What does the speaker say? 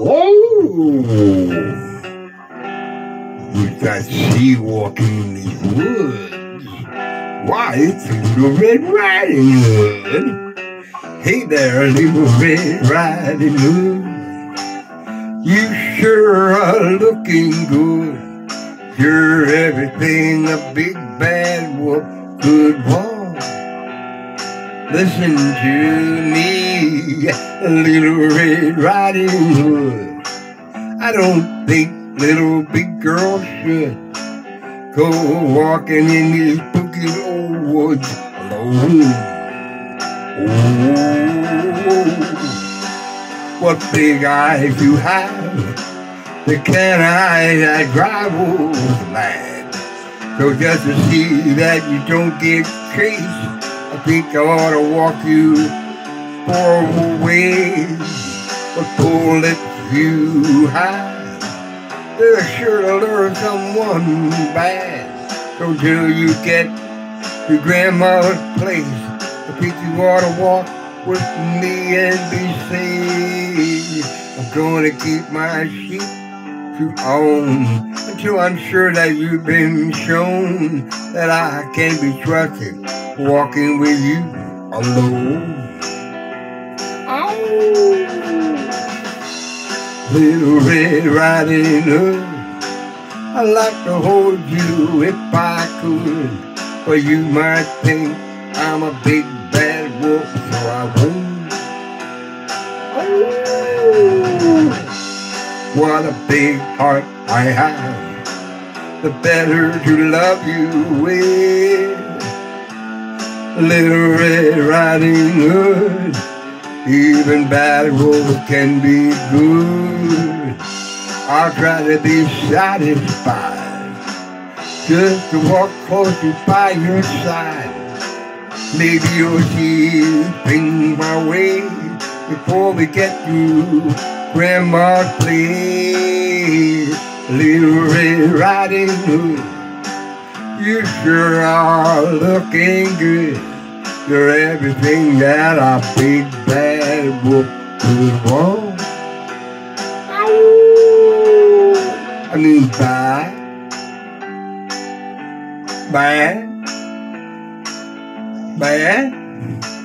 Oh, with that sea walking in these woods. Why, it's Little Red Riding Hood. Hey there, Little Red Riding Hood. You sure are looking good. You're everything a big bad wolf could want. Listen to me, Little Red Riding Hood. I don't think little big girls should go walking in these spooky old woods alone. Oh, what big eyes you have, the can eyes that drive wolves mad. So just to see that you don't get chased, I think I ought to walk you four ways. But bullets you have, they're sure to lure someone bad. So till you get to grandma's place, I think you ought to walk with me and be safe. I'm gonna keep my sheep to own until I'm sure that you've been shown that I can be trusted walking with you alone. Little Red Riding Hood, I'd like to hold you if I could, but you might think I'm a big bad wolf, so I won't. Oh, what a big heart I have, the better to love you with. Little Red Riding Hood, even bad roads can be good. I'll try to be satisfied, just to walk closely by your side. Maybe you'll see things my way before we get to Grandma's place. Little Red Riding Hood, you sure are looking good. You're everything that a big bad wolf could want. I mean, bad, bad, bad.